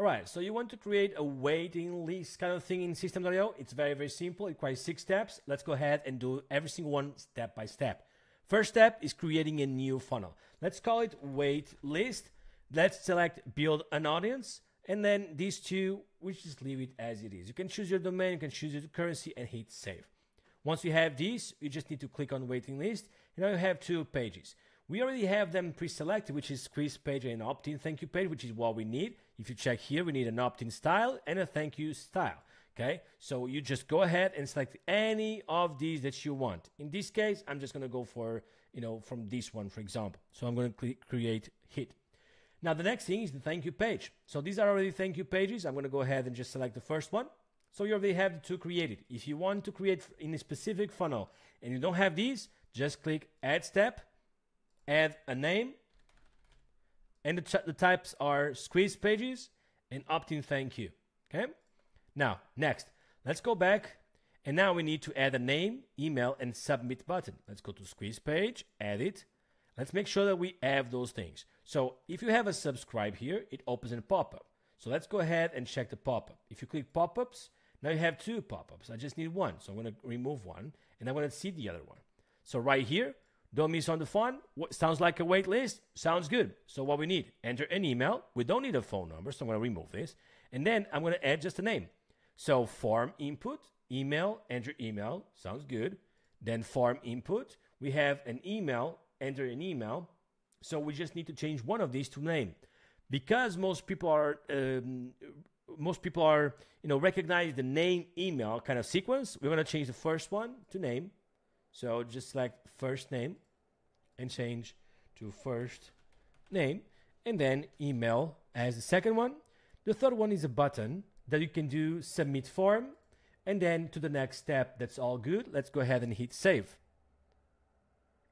All right, so you want to create a waiting list kind of thing in System.io. It's very, very simple. It requires six steps. Let's go ahead and do every single one step by step. First step is creating a new funnel. Let's call it wait list. Let's select build an audience. And then these two, we just leave it as it is. You can choose your domain, you can choose your currency and hit save. Once you have these, you just need to click on waiting list. And now you have two pages. We already have them pre-selected, which is squeeze page and opt-in thank you page, which is what we need. If you check here, we need an opt-in style and a thank you style. Okay, so you just go ahead and select any of these that you want. In this case, I'm just going to go for, you know, from this one, for example. So I'm going to click create hit. Now the next thing is the thank you page. So these are already thank you pages. I'm going to go ahead and just select the first one. So you already have the two created. If you want to create in a specific funnel and you don't have these, just click add step add a name, and the, the types are squeeze pages and opt-in thank you. Okay. Now, next, let's go back. And now we need to add a name, email, and submit button. Let's go to squeeze page, add it. Let's make sure that we have those things. So if you have a subscribe here, it opens in a pop-up. So let's go ahead and check the pop-up. If you click pop-ups, now you have two pop-ups. I just need one. So I'm going to remove one and I'm to see the other one. So right here, don't miss on the fun. What sounds like a wait list? Sounds good. So what we need, enter an email. We don't need a phone number, so I'm going to remove this. And then I'm going to add just a name. So form input, email, enter email. Sounds good. Then form input. We have an email, enter an email. So we just need to change one of these to name. Because most people are um, most people are you know recognize the name email kind of sequence, we're going to change the first one to name so just select first name and change to first name and then email as the second one. The third one is a button that you can do submit form and then to the next step. That's all good. Let's go ahead and hit save.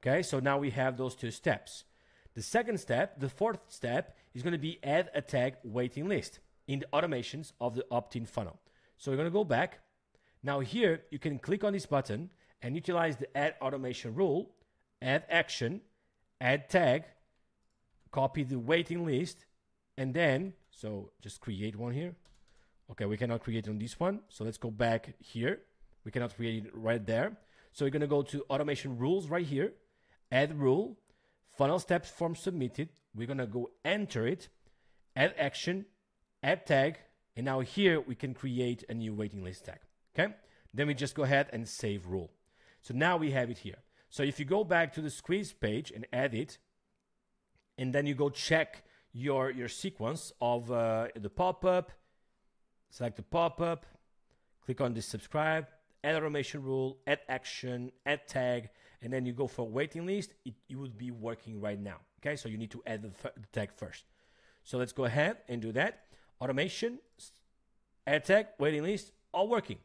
Okay, so now we have those two steps. The second step, the fourth step, is going to be add a tag waiting list in the automations of the opt-in funnel. So we're going to go back. Now here, you can click on this button and utilize the add automation rule, add action, add tag, copy the waiting list, and then, so just create one here. Okay, we cannot create on this one. So let's go back here. We cannot create it right there. So we're to go to automation rules right here, add rule, funnel steps form submitted. We're to go enter it, add action, add tag, and now here we can create a new waiting list tag. Okay, then we just go ahead and save rule. So now we have it here. So if you go back to the squeeze page and edit, and then you go check your, your sequence of uh, the pop-up, select the pop-up, click on the subscribe, add automation rule, add action, add tag, and then you go for waiting list, it, it would be working right now. Okay, so you need to add the, the tag first. So let's go ahead and do that. Automation, add tag, waiting list, all working.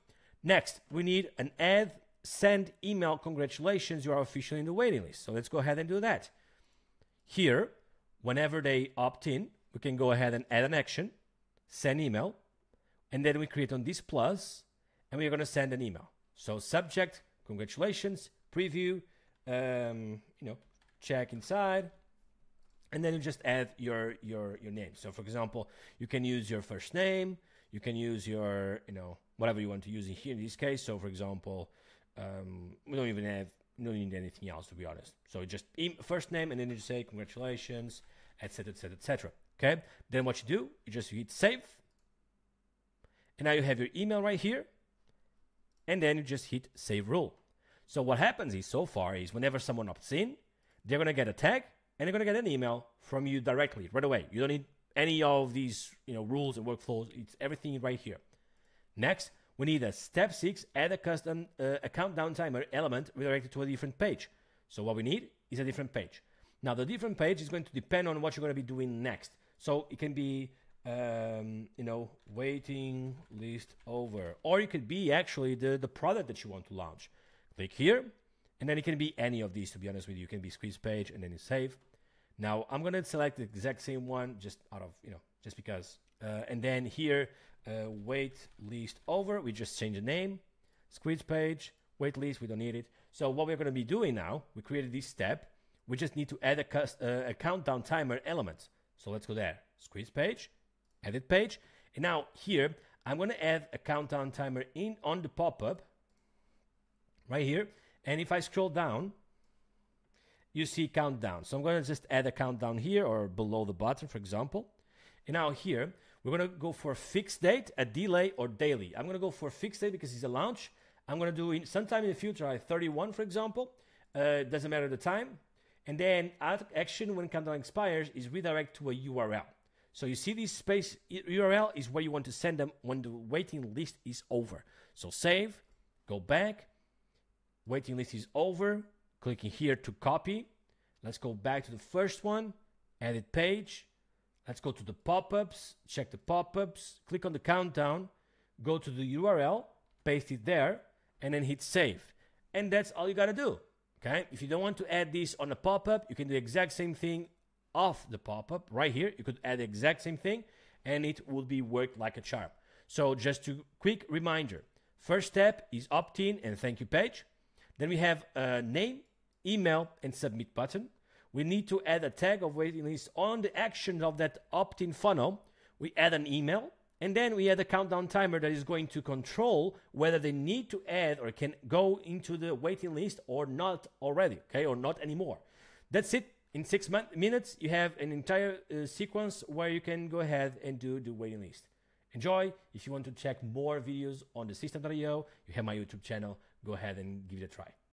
Next, we need an add send email congratulations, you are officially in the waiting list. So let's go ahead and do that. Here, whenever they opt in, we can go ahead and add an action, send email, and then we create on this plus, and we're going to send an email. So subject, congratulations, preview, um, you know, check inside, and then you just add your your your name. So for example, you can use your first name, you can use your you know whatever you want to use in here in this case. So for example, um, we don't even have we don't need anything else to be honest. So just first name and then you say congratulations, etc. etc. etc. Okay. Then what you do, you just hit save, and now you have your email right here, and then you just hit save rule. So what happens is so far is whenever someone opts in, they're gonna get a tag and they're gonna get an email from you directly right away. You don't need any of these you know rules and workflows. It's everything right here. Next, we need a step six, add a custom uh, a countdown timer element redirected to a different page. So what we need is a different page. Now the different page is going to depend on what you're going to be doing next. So it can be, um, you know, waiting list over, or it could be actually the, the product that you want to launch. Click here, and then it can be any of these, to be honest with you. It can be squeeze page, and then you save. Now I'm going to select the exact same one just out of, you know, just because. Uh, and then here, uh, wait list over. We just change the name. Squeeze page, wait list, we don't need it. So what we're going to be doing now, we created this step. We just need to add a, uh, a countdown timer element. So let's go there. Squeeze page, edit page. And now here, I'm going to add a countdown timer in on the pop-up right here. And if I scroll down, you see countdown. So I'm going to just add a countdown here or below the button, for example. And now here, we're going to go for a fixed date, a delay, or daily. I'm going to go for a fixed date because it's a launch. I'm going to do in sometime in the future, I 31, for example. Uh, doesn't matter the time. And then action when countdown expires is redirect to a URL. So you see this space URL is where you want to send them when the waiting list is over. So save, go back, waiting list is over, clicking here to copy. Let's go back to the first one, edit page. Let's go to the pop-ups, check the pop-ups, click on the countdown, go to the URL, paste it there, and then hit save. And that's all you gotta do. Okay, if you don't want to add this on a pop-up, you can do the exact same thing off the pop-up right here. You could add the exact same thing and it will be worked like a charm. So just a quick reminder, first step is opt-in and thank you page. Then we have a name, email, and submit button. We need to add a tag of waiting list on the action of that opt-in funnel. We add an email and then we add a countdown timer that is going to control whether they need to add or can go into the waiting list or not already, okay, or not anymore. That's it. In six minutes, you have an entire uh, sequence where you can go ahead and do the waiting list. Enjoy. If you want to check more videos on the system.io, you have my YouTube channel. Go ahead and give it a try.